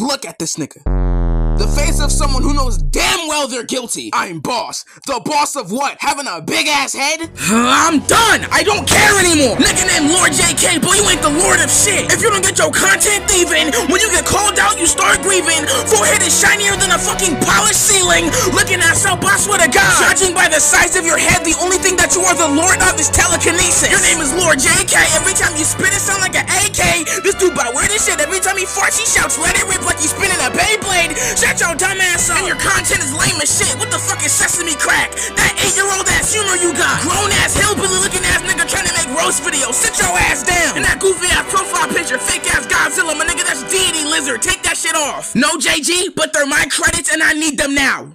Look at this nigga. The face of someone who knows damn well they're guilty. I'm boss. The boss of what? Having a big ass head? I'm done! I don't care anymore! Nigga named Lord JK, boy, you ain't the lord of shit! If you don't get your content thieving, when you get called out, you start grieving. Forehead is shinier than a fucking polished ceiling. Looking at so boss with a god. Judging by the size of your head, the only thing that you are the lord of is telekinesis. Your name is Lord JK. Every time you spit, it sound like an AK. This dude shit. Every time he farts, he shouts, let it rip like he's spinning a Beyblade. Shut your dumb ass up. And your content is lame as shit. What the fuck is sesame crack? That eight-year-old ass humor you got. Grown ass hillbilly looking ass nigga trying to make roast videos. Sit your ass down. And that goofy ass profile picture, fake ass Godzilla, my nigga, that's deity lizard. Take that shit off. No JG, but they're my credits and I need them now.